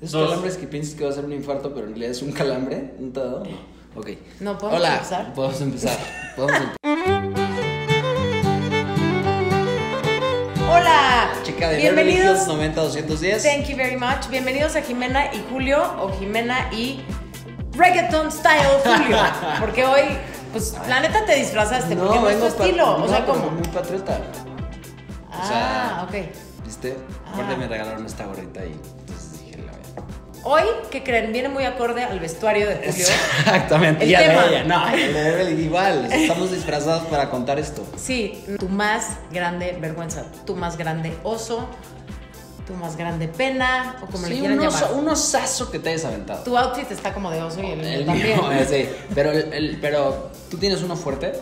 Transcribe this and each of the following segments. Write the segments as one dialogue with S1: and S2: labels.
S1: Esos
S2: Dos.
S1: calambres que piensas que va a ser un infarto, pero en realidad es un calambre, un todo. Ok.
S3: No, ¿podemos
S1: Hola,
S3: empezar?
S1: Podemos empezar. Podemos.
S3: Hola.
S1: Chica de Beverly
S3: Bienvenidos.
S1: Hills 90 210.
S3: Thank you very much. Bienvenidos a Jimena y Julio o Jimena y Reggaeton Style Julio. Porque hoy, pues, la neta te disfrazaste porque no, es tu
S1: pa-
S3: estilo.
S1: no,
S3: o sea,
S1: pero
S3: ¿cómo?
S1: Muy patriota.
S3: Ah,
S1: sea,
S3: ok.
S1: ¿Viste? Aparte
S3: Ah.
S1: me regalaron esta gorrita y
S3: Hoy, ¿qué creen? Viene muy acorde al vestuario de Julio.
S1: Exactamente.
S3: El
S1: y a
S3: tema.
S1: ella. No, el igual. Estamos disfrazados para contar esto.
S3: Sí, tu más grande vergüenza, tu más grande oso, tu más grande pena, o como le
S1: Sí,
S3: quieran
S1: un,
S3: llamar.
S1: oso- un osazo que te hayas aventado.
S3: Tu outfit está como de oso y el, mío
S1: El
S3: también.
S1: mío, sí. Pero, el- pero, ¿tú tienes uno fuerte?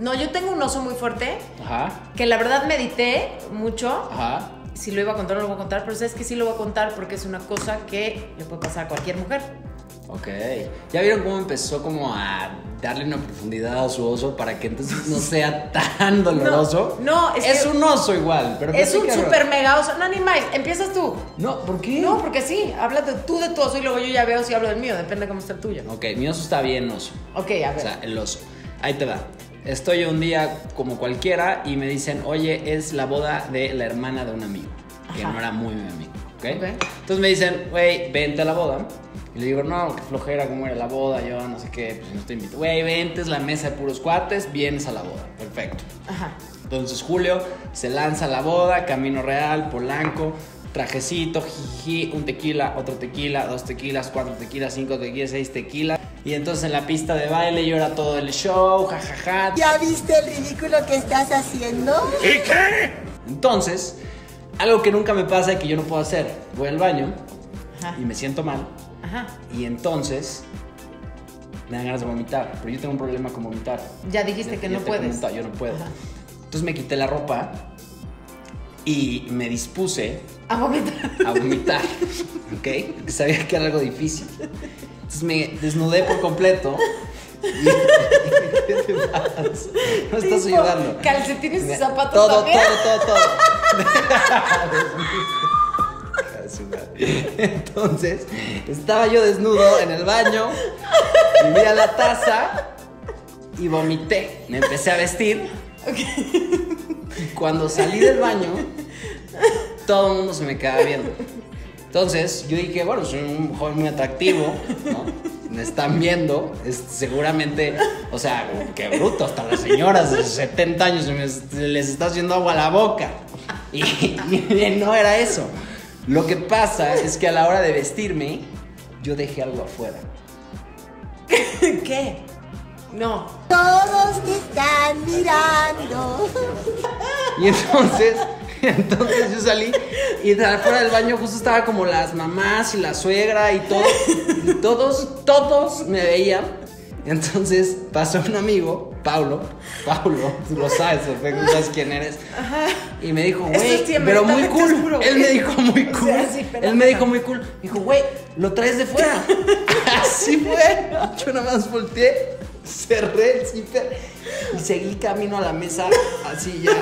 S3: No, yo tengo un oso muy fuerte
S1: Ajá.
S3: que la verdad medité mucho.
S1: Ajá.
S3: Si lo iba a contar o no lo voy a contar, pero sabes que sí lo voy a contar porque es una cosa que le puede pasar a cualquier mujer.
S1: Ok. ¿Ya vieron cómo empezó como a darle una profundidad a su oso para que entonces no sea tan doloroso?
S3: no, es
S1: es
S3: que-
S1: un oso igual, pero
S3: Es un super mega oso. No, ni más. Empiezas tú.
S1: No, ¿por qué?
S3: No, porque sí. Hablas de tú de tu oso y luego yo ya veo si hablo del mío. Depende de cómo está el tuyo.
S1: Ok, mi oso está bien oso.
S3: Ok, a ver.
S1: O sea, el oso. Ahí te va. Estoy un día como cualquiera y me dicen, oye, es la boda de la hermana de un amigo, que
S3: Ajá.
S1: no era muy mi amigo, ¿ok?
S3: Ok.
S1: Entonces me dicen, güey, vente a la boda. Y le digo, no, qué flojera, cómo era la boda, yo no sé qué, pues no te invito. Güey, vente, es la mesa de puros cuates, vienes a la boda. Perfecto.
S3: Ajá.
S1: Entonces Julio se lanza a la boda, Camino Real, Polanco, trajecito, jiji, un tequila, otro tequila, dos tequilas, cuatro tequilas, cinco tequilas, seis tequilas. Y entonces en la pista de baile llora todo el show, jajaja.
S4: ¿Ya viste el ridículo que estás haciendo?
S1: Entonces, algo que nunca me pasa y que yo no puedo hacer, voy al baño
S3: Ajá.
S1: y me siento mal.
S3: Ajá.
S1: Y entonces me dan ganas de vomitar, pero yo tengo un problema con vomitar.
S3: Ya dijiste
S1: Ya-
S3: que
S1: ya
S3: no puedes.
S1: comentado, yo no puedo.
S3: Ajá.
S1: Entonces me quité la ropa y me dispuse
S3: A vomitar.
S1: a vomitar, ¿ok? Porque sabía que era algo difícil. Entonces me desnudé por completo. ¿Qué te pasa? No estás
S3: Tipo,
S1: ayudando.
S3: calcetines y zapatos
S1: Todo,
S3: también.
S1: todo, todo, todo. Entonces, estaba yo desnudo en el baño, vi a la taza y vomité. Me empecé a vestir. Y cuando salí del baño, todo el mundo se me quedaba viendo. Entonces, yo dije, bueno, soy un joven muy atractivo, ¿no? Me están viendo, es- seguramente, o sea, qué bruto, hasta las señoras de 70 años se me- se les está haciendo agua a la boca. Y, y no era eso. Lo que pasa es que a la hora de vestirme, yo dejé algo afuera.
S3: ¿Qué? No.
S4: Todos te están mirando.
S1: Y entonces, entonces yo salí y de afuera del baño justo estaba como las mamás y la suegra y todo. Y todos, todos me veían. Entonces pasó un amigo, Paulo, Paulo, tú lo sabes perfecto, sabes quién eres. Y me dijo, güey, pero muy cool. Él me dijo muy
S3: O
S1: cool.
S3: sea, sí, espérate.
S1: Él me dijo muy cool. Me dijo, güey, lo traes de fuera. Así fue. Yo nada más volteé, cerré el zipper y seguí camino a la mesa así ya.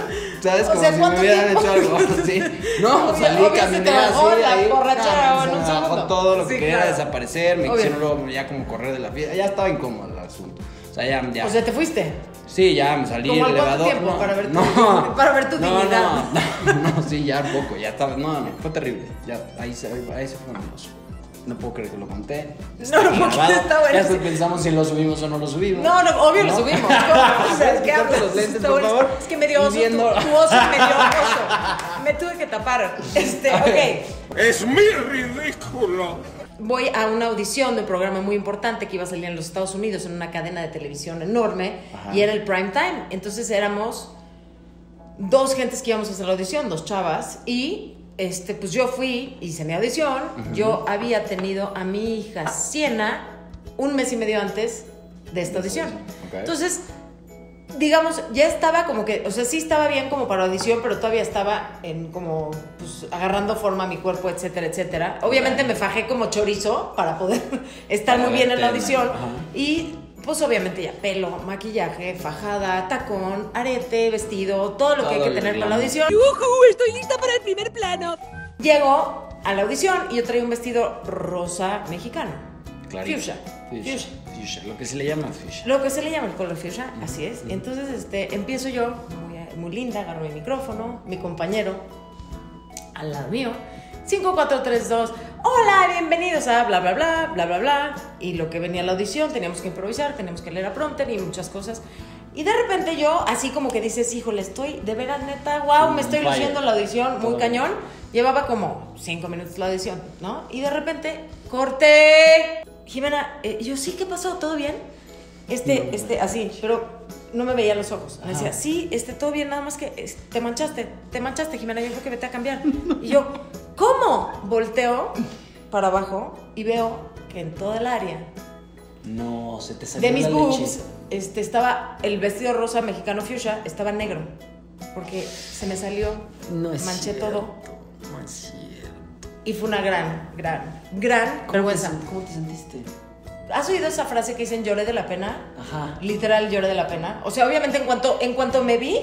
S1: ¿Sabes?
S3: O
S1: Como
S3: sea,
S1: si me
S3: ¿cuánto
S1: hubieran
S3: tiempo?
S1: hecho algo así. No,
S3: Obvio-
S1: salí, caminé así.
S3: la
S1: ahí,
S3: borrachera
S1: no,
S3: en
S1: se
S3: un
S1: me bajó
S3: segundo.
S1: todo lo que
S3: Sí,
S1: quería
S3: claro.
S1: desaparecer. Me
S3: Obvio.
S1: quisieron luego ya como correr de la fiesta. Ya estaba incómodo el asunto. O sea, ya, ya.
S3: O sea, te fuiste.
S1: Sí, ya me salí
S3: ¿Cómo
S1: del elevador.
S3: tiempo?
S1: no,
S3: Para ver tu-
S1: no,
S3: para ver tu
S1: no,
S3: dignidad.
S1: No, no, no, sí, ya un poco, ya estaba. No, no, fue terrible. Ya, ahí se, ahí se fue un. No puedo creer que lo conté.
S3: No, no creer, está bueno.
S1: Ya pensamos si lo subimos o no lo subimos.
S3: No, no, obvio lo subimos. ¿Cómo? O sea, ¿qué
S1: Quítate
S3: hablas?
S1: los lentes,
S3: Está
S1: por
S3: bueno.
S1: favor.
S3: Es que me dio oso.
S1: viendo-
S3: Tu, tu oso me dio oso. Me tuve que tapar. Este, ok.
S2: Es muy ridículo.
S3: Voy a una audición de un programa muy importante que iba a salir en los Estados Unidos en una cadena de televisión enorme
S1: Ajá.
S3: y era el prime time. Entonces éramos dos gentes que íbamos a hacer la audición, dos chavas y este pues yo fui, hice mi audición. Yo había tenido a mi hija Siena un mes y medio antes de esta audición. Entonces digamos, ya estaba como que, o sea, sí estaba bien como para audición, pero todavía estaba en como, pues, agarrando forma a mi cuerpo, etcétera, etcétera. Obviamente me fajé como chorizo para poder estar
S1: Para
S3: muy bien en la audición. Y, pues, obviamente ya pelo, maquillaje, fajada, tacón, arete, vestido, todo lo que hay que tener para la audición.
S5: ¡Yujú! ¡Estoy lista para el primer plano!
S3: Llego a la audición y yo traía un vestido rosa mexicano.
S1: Clarito.
S3: Fuchsia.
S1: Fuchsia.
S3: Fuchsia.
S1: Fuchsia, Lo que se le llama fuchsia.
S3: Lo que se le llama el color fuchsia, así es. Entonces, este, empiezo yo, muy, muy linda, agarro mi micrófono, mi compañero al lado mío. 5, 4, 3, 2. Hola, bienvenidos a bla, bla, bla, bla, bla, bla. Y lo que venía a la audición, teníamos que improvisar, teníamos que leer a prompter y muchas cosas. Y de repente yo, así como que dices, híjole, estoy de veras neta, wow, me estoy
S1: Fire.
S3: luciendo la audición, muy cañón. Llevaba como 5 minutos la audición, ¿no? Y de repente, corté. Jimena, eh, yo sí, ¿qué pasó? ¿Todo bien? Este, este, así, pero no me veía los ojos. Me decía, sí, este, todo bien, nada más que es- te manchaste, te manchaste, Jimena, yo creo que vete a cambiar. Y yo, ¿cómo? Volteo para abajo y veo que en toda el área
S1: No, se te salió
S3: de mis
S1: la
S3: boobs
S1: leche.
S3: este, estaba el vestido rosa mexicano fuchsia, estaba negro. Porque se me salió,
S1: No es
S3: manché
S1: cierto,
S3: todo.
S1: No es cierto.
S3: Y fue una gran, gran, gran
S1: ¿Cómo
S3: vergüenza.
S1: te, ¿Cómo te sentiste?
S3: ¿Has oído esa frase que dicen lloré de la pena?
S1: Ajá.
S3: Literal lloré de la pena. O sea, obviamente en cuanto, en cuanto me vi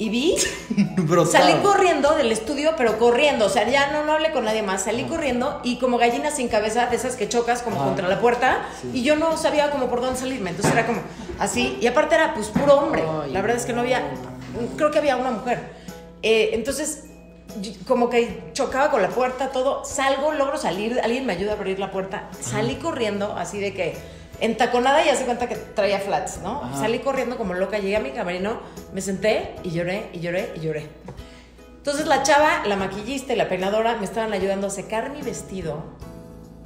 S3: y vi, salí corriendo del estudio, pero corriendo. O sea, ya no, no hablé con nadie más. Salí corriendo y como gallina sin cabeza, de esas que chocas como contra la puerta. Y yo no sabía como por dónde salirme. Entonces era como así. Y aparte era pues puro hombre.
S1: Ay,
S3: la verdad es que no había, creo que había una mujer. Eh, entonces, como que chocaba con la puerta, todo. Salgo, logro salir, alguien me ayuda a abrir la puerta. Salí corriendo, así de que entaconada y hace cuenta que traía flats, ¿no?
S1: Ajá.
S3: Salí corriendo como loca, llegué a mi camerino, me senté y lloré, y lloré, y lloré. Entonces la chava, la maquillista y la peinadora me estaban ayudando a secar mi vestido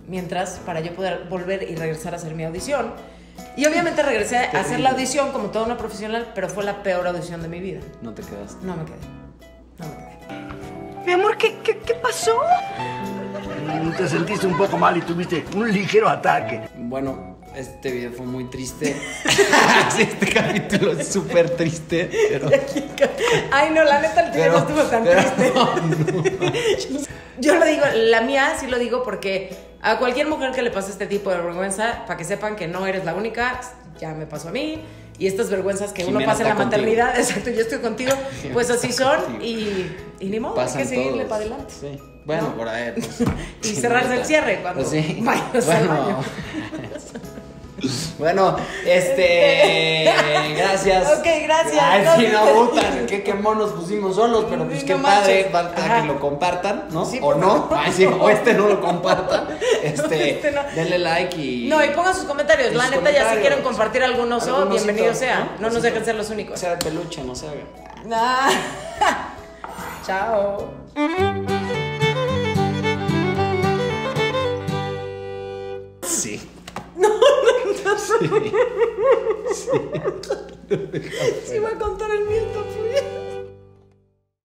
S3: mientras para yo poder volver y regresar a hacer mi audición. Y obviamente regresé a hacer la audición como toda una profesional, pero fue la peor audición de mi vida.
S1: No te quedaste.
S3: No me quedé. No me quedé.
S5: Mi amor, ¿qué, qué, qué pasó?
S6: Te sentiste un poco mal y tuviste un ligero ataque.
S1: Bueno, este video fue muy triste. Sí, este capítulo es súper triste, pero.
S3: Ay, no, la neta, el
S1: Pero-
S3: no estuvo tan
S1: pero-
S3: triste. Yo lo digo, la mía sí lo digo porque a cualquier mujer que le pase este tipo de vergüenza, para que sepan que no eres la única, ya me pasó a mí. Y estas vergüenzas que uno
S1: Jimena
S3: pasa en la
S1: contigo.
S3: maternidad, exacto, yo estoy contigo, pues así son y, y ni modo, hay
S1: Pasan
S3: que seguirle para adelante.
S1: Sí. Bueno,
S3: ¿No?
S1: por ahí. pues,
S3: Y cerrarse el cierre cuando
S1: Pues sí.
S3: vayas al
S1: bueno.
S3: baño.
S1: Bueno, este. Gracias.
S3: Ok, gracias.
S1: Ay,
S3: No,
S1: sí, no, puta, qué, qué monos pusimos solos, pero pues qué
S3: no
S1: padre, falta que lo compartan, ¿no?
S3: Sí,
S1: o no. Ay, sí, o este no lo compartan. Este,
S3: Este no.
S1: denle like y.
S3: No, y pongan sus comentarios. La neta, ya si quieren compartir algún oso,
S1: Algún
S3: bienvenido sea.
S1: ¿no?
S3: No nos dejen ser los únicos.
S1: sea de peluche, no se haga.
S3: Nah. Chao.
S1: Sí,
S3: voy a contar el frío.